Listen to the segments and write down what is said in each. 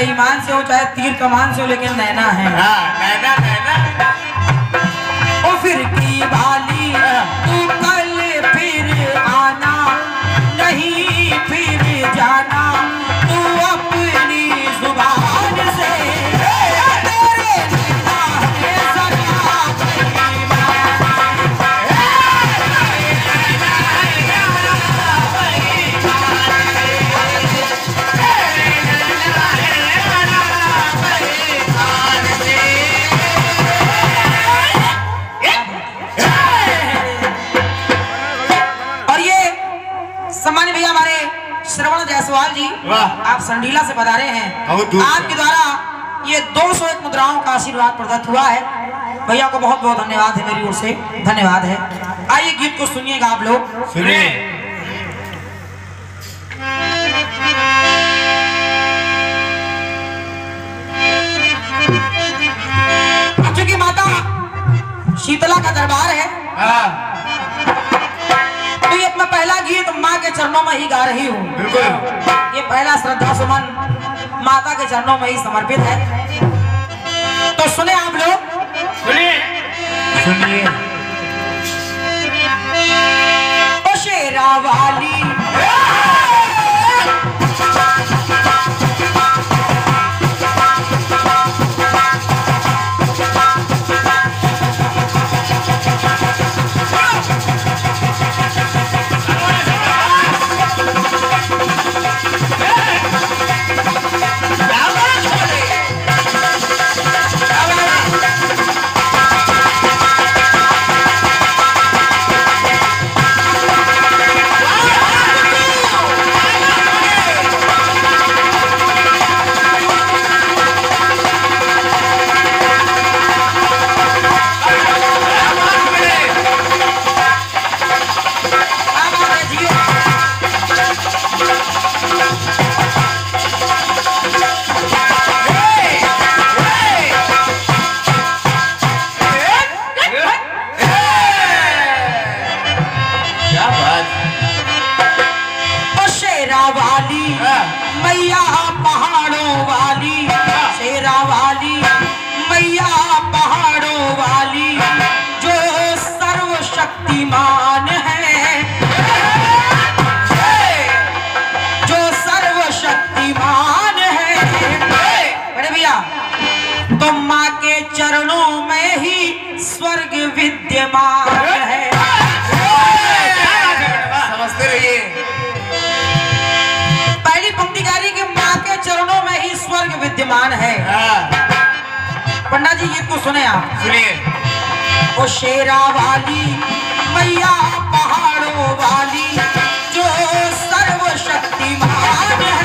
बेईमान से हो चाहे तीर कमान से हो लेकिन नैना है। हाँ नैना नैना। ओ फिर की वाली से। आपके द्वारा ये 201 मुद्राओं का आशीर्वाद प्रदत्त हुआ है। भैया को बहुत बहुत धन्यवाद है मेरी ओर से। धन्यवाद है। आइए गीत को सुनिएगा आप लोग। सुनिए। चूँकि माता शीतला का दरबार है। हाँ। तो ये अपना पहला गीत माँ के चरणों में ही गा रही हूँ। ये पहला श्रद्धा सुमन माता के चरणों में ही समर्पित है। तो सुने आप लोग। सुनिए। सुनिए। शेरा वाली तो माँ के चरणों में ही स्वर्ग विद्यमान है। समझते रहिए। पहली पंक्ति गा रही कि माँ के चरणों में ही स्वर्ग विद्यमान है। हाँ। पंडा जी ये को सुने आप। सुनिए। ओ शेरा वाली मैया पहाड़ों वाली जो सर्वशक्तिमान है।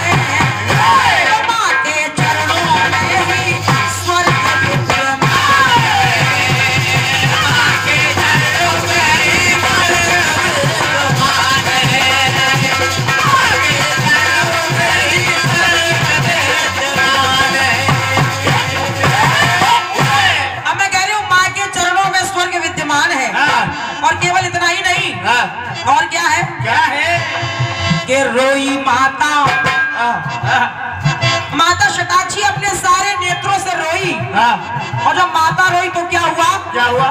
क्या हुआ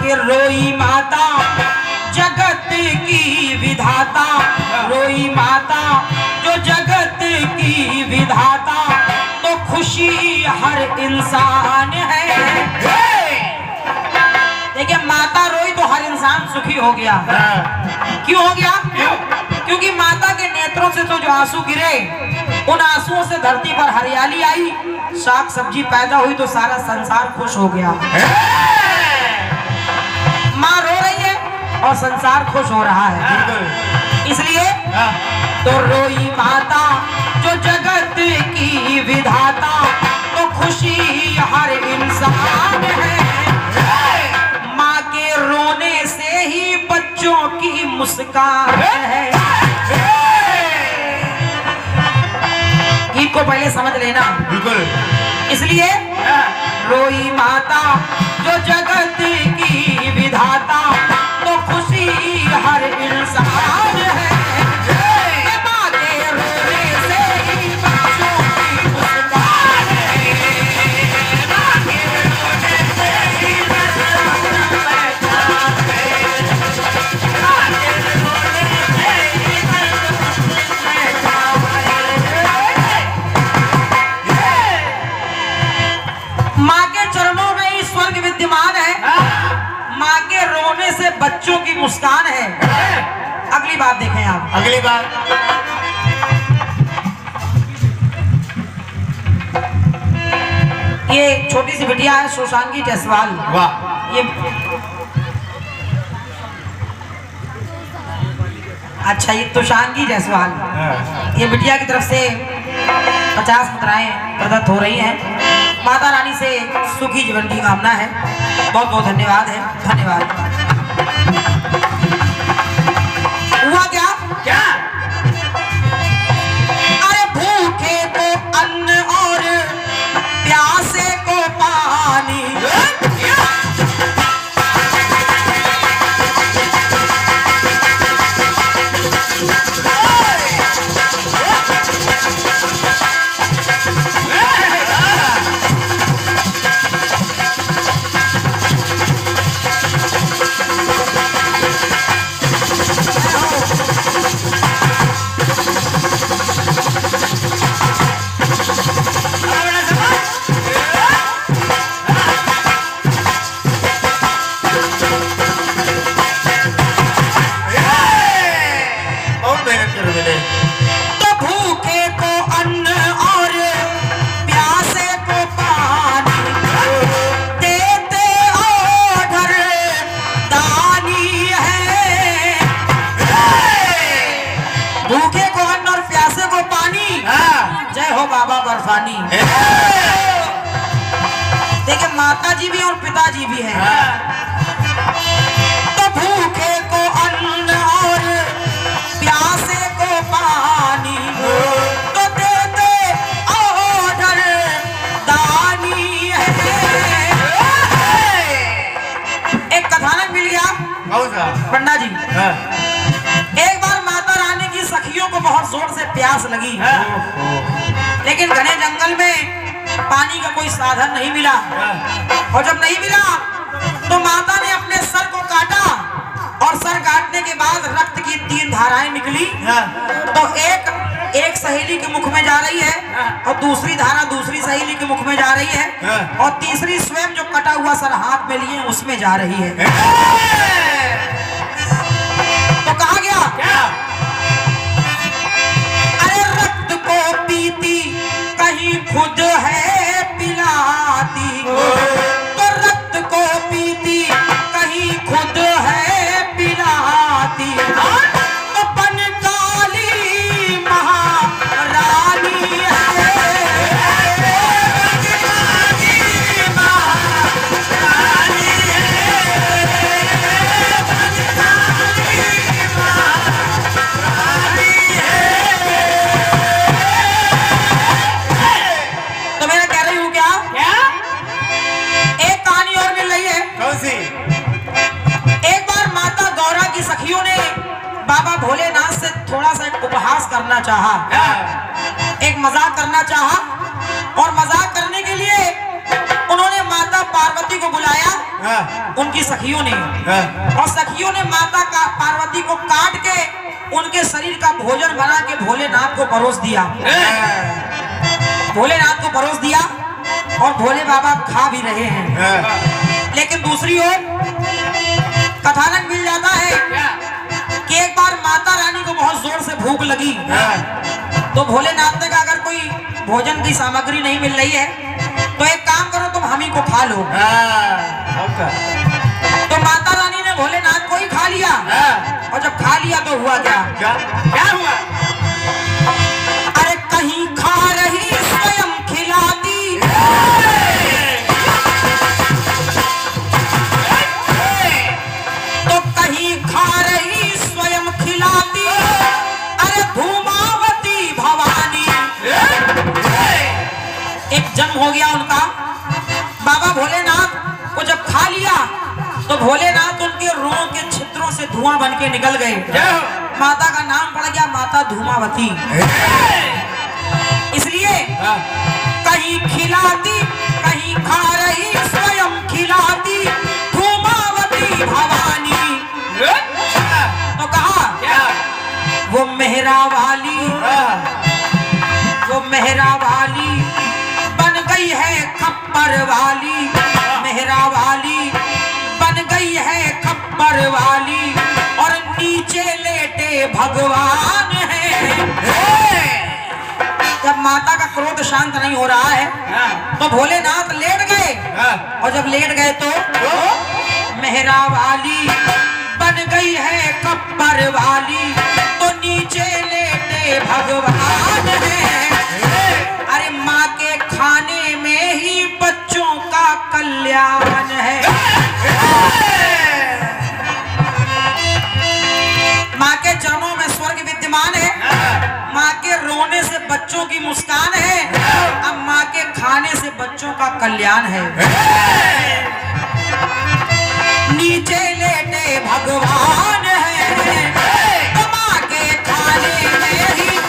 कि रोई माता जगत की विधाता। रोई माता जो जगत की विधाता तो खुशी हर इंसान है। देखिए माता रोई तो हर इंसान सुखी हो गया। क्यों हो गया? क्योंकि माता के नेत्रों से तो जो आँसू गिरे उन आंसुओं से धरती पर हरियाली आई। साग सब्ज़ी पैदा हुई तो सारा संसार खुश हो गया। माँ रो रही है और संसार खुश हो रहा है। इसलिए हाँ। तो रोई माता जो जगत की विधाता तो खुशी ही हर इंसान है। माँ के रोने से ही बच्चों की मुस्कान है। को पहले समझ लेना। बिल्कुल। इसलिए रोई माता जो जगत की विधाता तो खुशी हर इंसान है। बच्चों की मुस्कान है। अगली बात देखें आप। अगली बार ये छोटी सी बिटिया है सुशांगी जायसवाल। वाह। ये अच्छा ये तुषांगी जायसवाल। ये बिटिया की तरफ़ से पचास मुद्राएँ प्रदत्त हो रही हैं। माता रानी से सुखी जीवन की कामना है। बहुत बहुत धन्यवाद है। धन्यवाद। जी भी हैं। तो भूखे को अन्न और प्यासे को पानी तो देते ऑर्डर दानी है। एक कथानक मिल गया। पंडा जी। हाँ। एक बार माता रानी की सखियों को बहुत ज़ोर से प्यास लगी। लेकिन घने जंगल में पानी का कोई साधन नहीं मिला। और जब नहीं मिला तो माता ने अपने सर को काटा और सर काटने के बाद रक्त की तीन धाराएँ निकली। तो एक एक सहेली के मुख में जा रही है और दूसरी धारा दूसरी सहेली के मुख में जा रही है और तीसरी स्वयं जो कटा हुआ सर हाथ में लिए उसमें जा रही है। तो कहा गया क्या? अरे रक्त को पीती कहीं खुद है पिलाती। चाहा। एक मज़ाक करना चाहा और मज़ाक करने के लिए उन्होंने माता पार्वती को बुलाया। उनकी सखियों ने। और सखियों ने माता का पार्वती को काट के उनके शरीर का भोजन बना के भोलेनाथ को परोस दिया। भोलेनाथ को परोस दिया और भोले बाबा खा भी रहे हैं। लेकिन दूसरी ओर कथानक मिल जाता है कि एक बार माता रानी को बहुत ज़ोर से भूख लगी। तो भोलेनाथ ने कहा अगर कोई भोजन की सामग्री नहीं मिल रही है तो एक काम करो तुम हम ही को खा लो। तो माता रानी ने भोलेनाथ को ही खा लिया। और जब खा लिया तो हुआ क्या? क्या? क्या हुआ? अरे कहीं खा तो भोलेनाथ उनके रों के छिद्रों से धुआँ बन के निकल गए। माता का नाम पड़ गया माता धूमावती। इसलिए कहीं खिलाती कहीं खा रही स्वयं खिलाती धूमावती भवानी। तो कहा वो मेहरा वाली वो मेहरा वाली बन गई है खप्पर खप्पर वाली मेहरा वाली बन गई है खप्पर वाली और नीचे लेटे भगवान है। जब माता का क्रोध शांत नहीं हो रहा है हाँ, तो भोलेनाथ लेट गए। हाँ, और जब लेट गए तो मेहरा वाली बन गई है कब्बर वाली तो नीचे लेटे भगवान है। अरे माँ के खाने में ही बच्चों का कल्याण बच्चों की मुस्कान है। अब माँ के खाने से बच्चों का कल्याण है। नीचे लेटे भगवान है। माँ के खाने में ही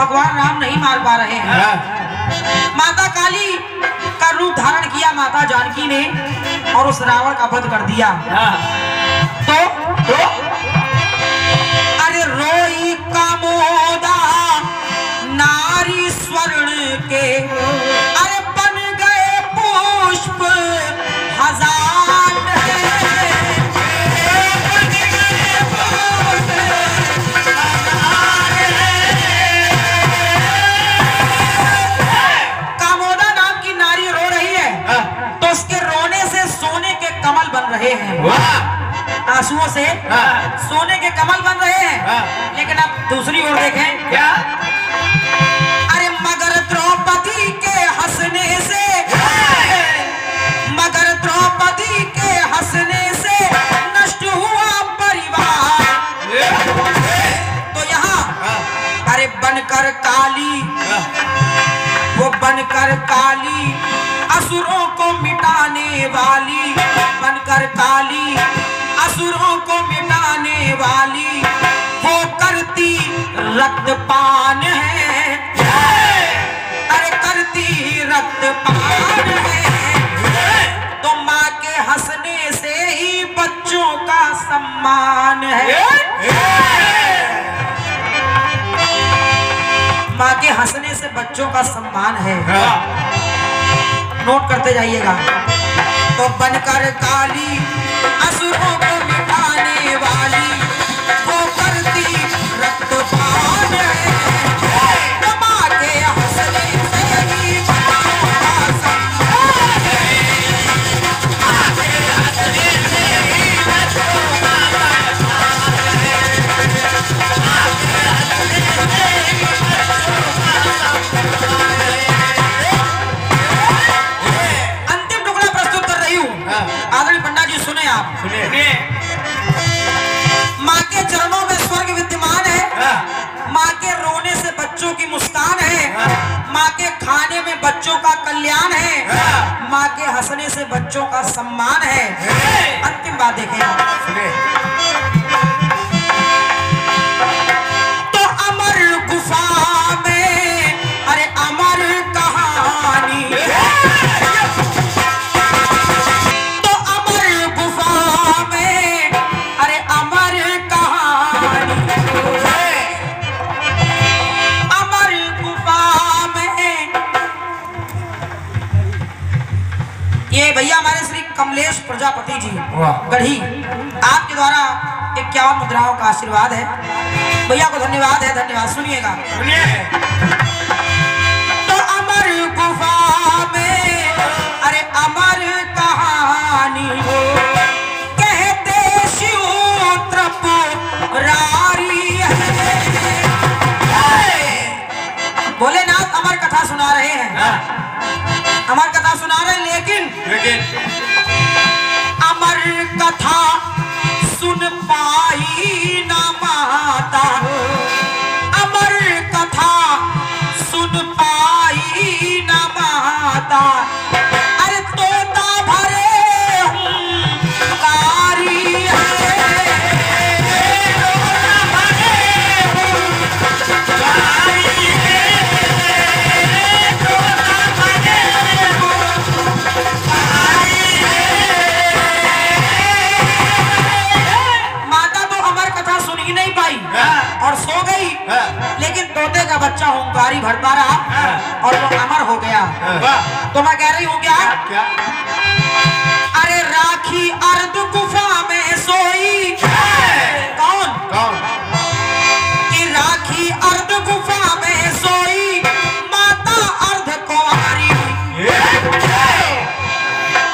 भगवान राम नहीं मार पा रहे हैं। हाँ, माता काली का रूप धारण किया माता जानकी ने और उस रावण का वध कर दिया। हाँ, तो तो अरे रोई का मोदा नारी स्वर्ण के। के कमल बन रहे हैं। हाँ। लेकिन अब दूसरी ओर देखें। क्या? अरे मगर द्रौपदी के हंसने से। मगर द्रौपदी के हंसने से नष्ट हुआ परिवार। तो यहाँ हाँ, अरे बनकर काली। हाँ, वो बनकर काली असुरों को मिटाने वाली। बनकर काली असुरों को मिटाने वाली वो करती रक्तपान है। अरे करती रक्तपान है। तो माँ के हंसने से ही बच्चों का सम्मान है। माँ के हंसने से बच्चों का सम्मान है। हाँ, नोट करते जाइएगा। तो बनकर काली असुरों को बच्चों का कल्याण है। माँ के हंसने से बच्चों का सम्मान है हाँ। अंतिम बात देखें आप ये भैया हमारे श्री कमलेश प्रजापति जी गढ़ी। आपके द्वारा इक्यावन मुद्राओं का आशीर्वाद है। भैया को धन्यवाद है धन्यवाद। सुनिएगा। तो अमर गुफा में अरे अमर कहानी हो। कहते भोलेनाथ अमर कथा सुना रहे हैं। लेकिन लेकिन अमर कथा सुन पाई ना माता। का बच्चा होंकारी भरता रहा और वो अमर हो गया। तो मैं कह रही हूँ क्या? क्या? अरे राखी अर्ध गुफा में सोई। कौन? कौन? कि राखी अर्ध गुफा में सोई। माता अर्ध कुमारी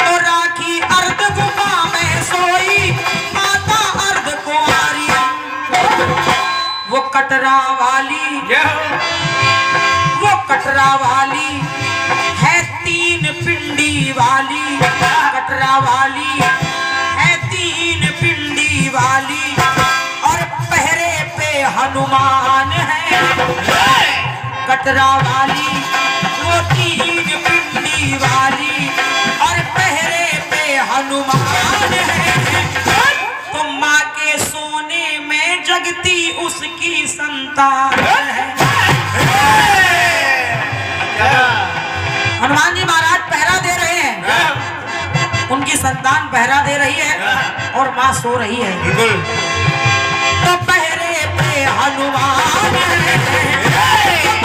तो राखी अर्ध गुफा में सोई। माता अर्ध कुमारी वो कटरा वाली वो कटरा वाली है तीन पिंडी वाली। कटरा वाली है तीन पिंडी वाली। और पहरे पे हनुमान है। कटरा वाली वो तीन पिंडी वाली। और पहरे पे हनुमान है। तो माँ के सोने में जगती उसकी संतान है। हनुमान जी महाराज पहरा दे रहे हैं। उनकी संतान पहरा दे रही है और माँ सो रही है। तो पहरे पे हनुमान है।